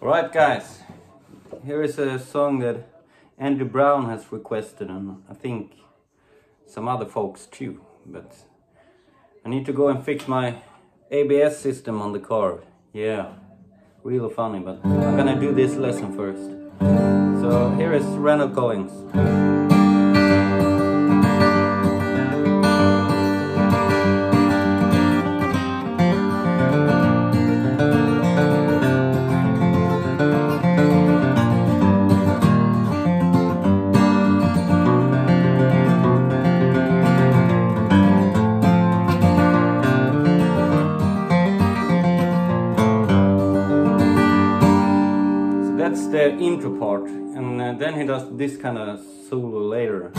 Alright guys, here is a song that Andrew Brown has requested and I think some other folks too, but I need to go and fix my ABS system on the car. Yeah, really funny, but I'm gonna do this lesson first. So here is Randall Collins. The intro part and uh, then he does this kind of solo later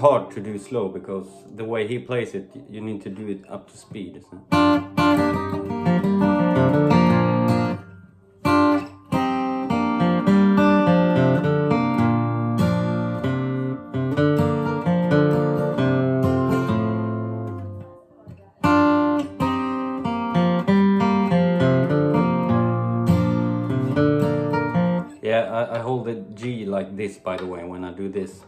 hard to do slow because the way he plays it, you need to do it up to speed. Yeah, I, I hold the G like this by the way when I do this.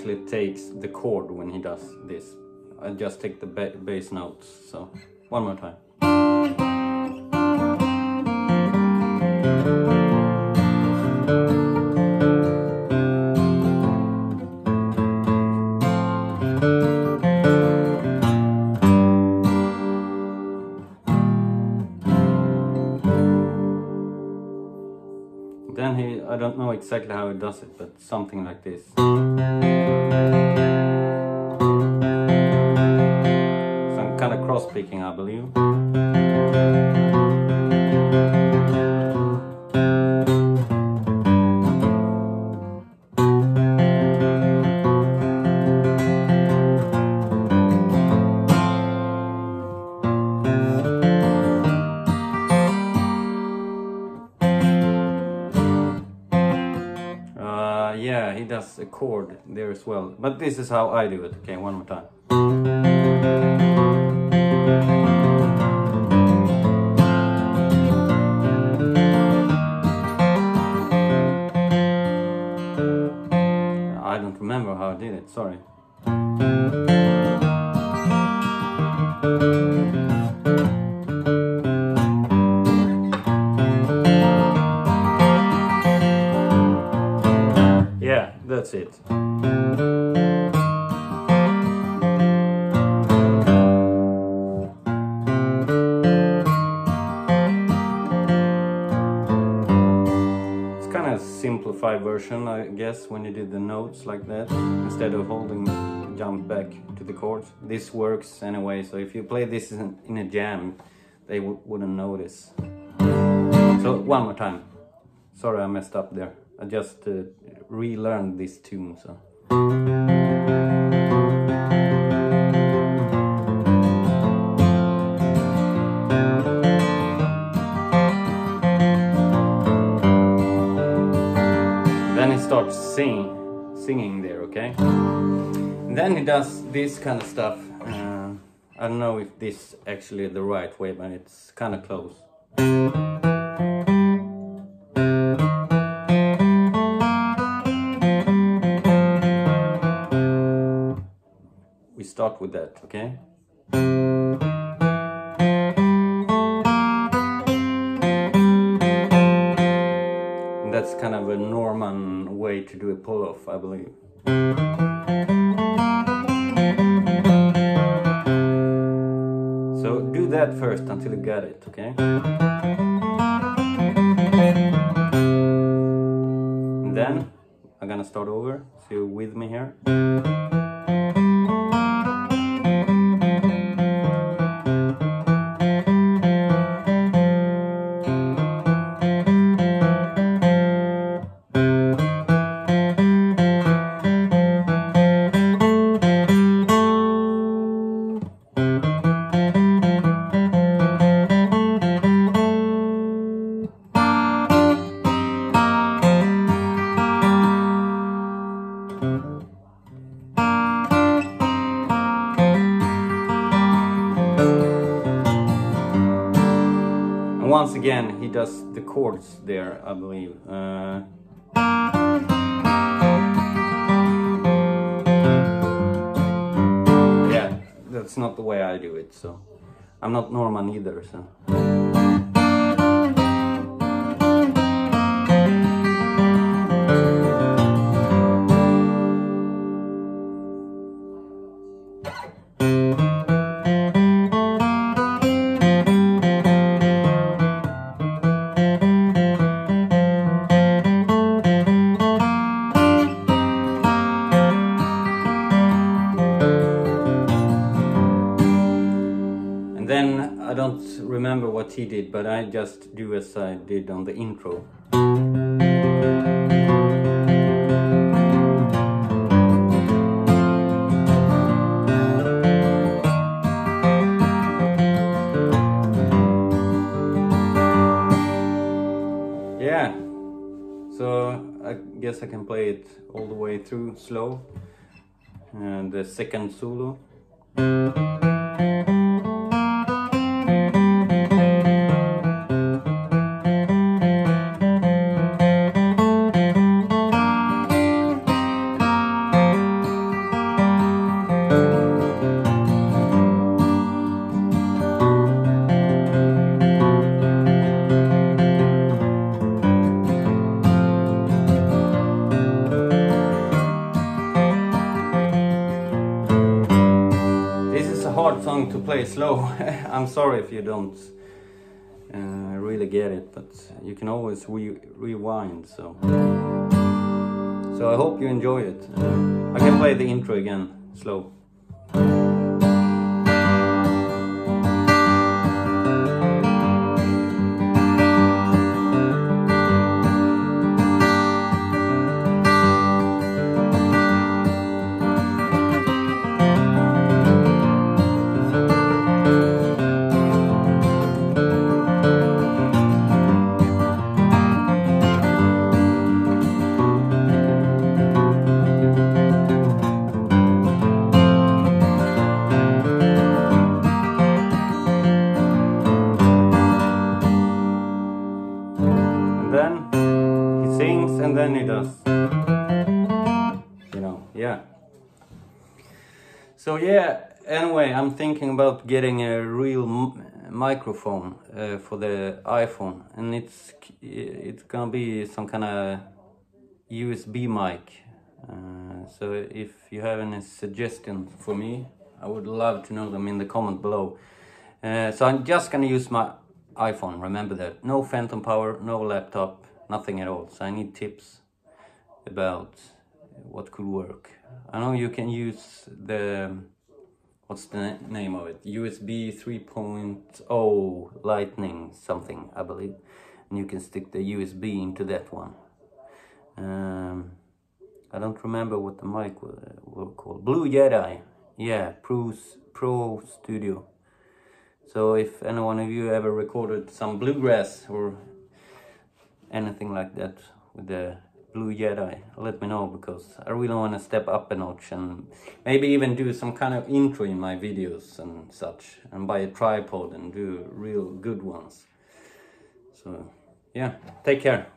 Actually takes the chord when he does this. I just take the ba bass notes, so one more time. Then he, I don't know exactly how he does it, but something like this. Picking, I believe. Uh, yeah, he does a chord there as well. But this is how I do it. Okay, one more time. Sorry. Yeah, that's it. Simplified version, I guess, when you did the notes like that, instead of holding jump back to the chords. This works anyway, so if you play this in, in a jam, they wouldn't notice. So one more time. Sorry I messed up there. I just uh, relearned this tune, so. Singing. singing there, okay? And then he does this kind of stuff. Uh, I don't know if this actually the right way, but it's kind of close. We start with that, okay? That's kind of a Norman way to do a pull off, I believe. So do that first until you get it, okay? And then I'm gonna start over, so you're with me here. Once again, he does the chords there, I believe. Uh, yeah, that's not the way I do it, so I'm not Norman either, so. Don't remember what he did, but I just do as I did on the intro. Yeah, so I guess I can play it all the way through slow. And the second solo. Hard song to play slow. I'm sorry if you don't uh, really get it, but you can always re- rewind. So, so I hope you enjoy it. Uh, I can play the intro again, slow. Sings, and then he does. You know, yeah. So yeah. Anyway, I'm thinking about getting a real microphone uh, for the iPhone, and it's it's gonna be some kind of USB mic. Uh, so if you have any suggestions for me, I would love to know them in the comment below. Uh, so I'm just gonna use my iPhone. Remember that. No phantom power, no laptop, nothing at all. So I need tips about what could work. I know you can use the what's the name of it? USB 3.0 Lightning something, I believe, and you can stick the USB into that one. Um, I don't remember what the mic were called. Blue Yeti, yeah, Pro Pro Studio. So if any one of you ever recorded some bluegrass or anything like that with the Blue Yeti, let me know because I really want to step up a notch and maybe even do some kind of intro in my videos and such and buy a tripod and do real good ones. So yeah, take care.